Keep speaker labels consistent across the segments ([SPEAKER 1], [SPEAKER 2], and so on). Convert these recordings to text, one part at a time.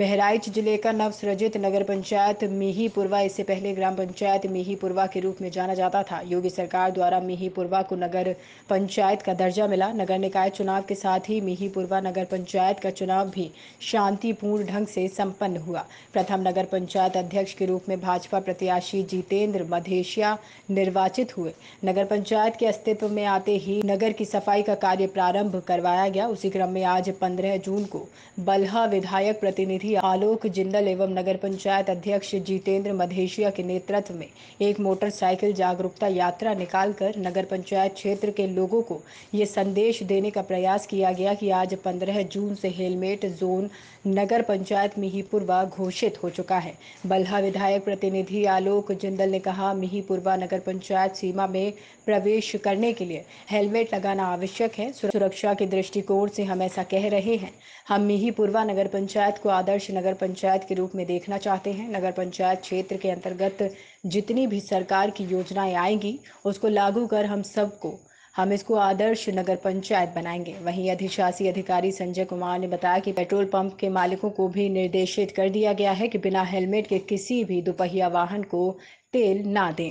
[SPEAKER 1] बहराइच ज़िले का नवसृजित नगर पंचायत मीहीपुरवा, इससे पहले ग्राम पंचायत मीहीपुरवा के रूप में जाना जाता था। योगी सरकार द्वारा मीहीपुरवा को नगर पंचायत का दर्जा मिला। नगर निकाय चुनाव के साथ ही मीहीपुरवा नगर पंचायत का चुनाव भी शांतिपूर्ण ढंग से संपन्न हुआ। प्रथम नगर पंचायत अध्यक्ष के रूप में भाजपा प्रत्याशी जितेंद्र मधेशिया निर्वाचित हुए। नगर पंचायत के अस्तित्व में आते ही नगर की सफ़ाई का कार्य प्रारंभ करवाया गया। उसी क्रम में आज 15 जून को बल्हा विधायक प्रतिनिधि आलोक जिंदल एवं नगर पंचायत अध्यक्ष जितेंद्र मधेशिया के नेतृत्व में एक मोटरसाइकिल जागरूकता यात्रा निकालकर नगर पंचायत क्षेत्र के लोगों को ये संदेश देने का प्रयास किया गया कि आज 15 जून से हेलमेट जोन नगर पंचायत मिहीपुरवा घोषित हो चुका है। बल्हा विधायक प्रतिनिधि आलोक जिंदल ने कहा, मिहीपुरवा नगर पंचायत सीमा में प्रवेश करने के लिए हेलमेट लगाना आवश्यक है। सुरक्षा के दृष्टिकोण से हम ऐसा कह रहे हैं। हम मिहीपुरवा नगर पंचायत को आदर्श नगर पंचायत के रूप में देखना चाहते हैं। नगर पंचायत क्षेत्र के अंतर्गत जितनी भी सरकार की योजनाएँ आएँगी, उसको लागू कर हम सबको, हम इसको आदर्श नगर पंचायत बनाएँगे। वहीं अधिशासी अधिकारी संजय कुमार ने बताया कि पेट्रोल पंप के मालिकों को भी निर्देशित कर दिया गया है कि बिना हेलमेट के किसी भी दोपहिया वाहन को तेल ना दें।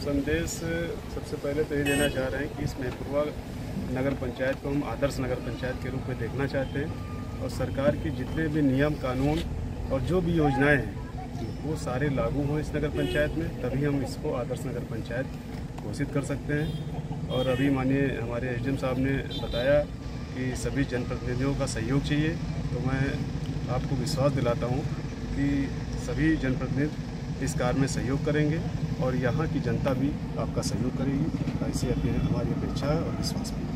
[SPEAKER 2] संदेश सबसे पहले तो ये देना चाह रहे हैं कि इस महपुरवा नगर पंचायत को हम आदर्श नगर पंचायत के रूप में देखना चाहते हैं और सरकार के जितने भी नियम कानून और जो भी योजनाएँ हैं, वो सारे लागू हों इस नगर पंचायत में, तभी हम इसको आदर्श नगर पंचायत घोषित कर सकते हैं। और अभी माननीय हमारे एस साहब ने बताया कि सभी जनप्रतिनिधियों का सहयोग चाहिए तो मैं आपको विश्वास दिलाता हूँ कि सभी जनप्रतिनिधि इस कार्य में सहयोग करेंगे और यहाँ की जनता भी आपका सहयोग करेगी। ऐसी हमारी अपेक्षा और विश्वास भी।